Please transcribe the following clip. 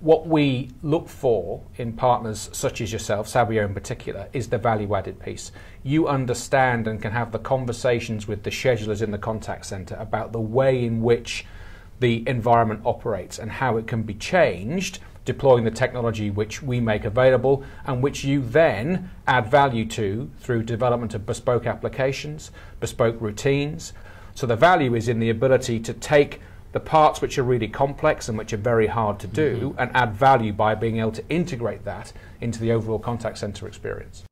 what we look for in partners such as yourself, Sabio in particular, is the value added piece. You understand and can have the conversations with the schedulers in the contact center about the way in which the environment operates and how it can be changed, deploying the technology which we make available and which you then add value to through development of bespoke applications, bespoke routines. So the value is in the ability to take the parts which are really complex and which are very hard to do mm-hmm. and add value by being able to integrate that into the overall contact center experience.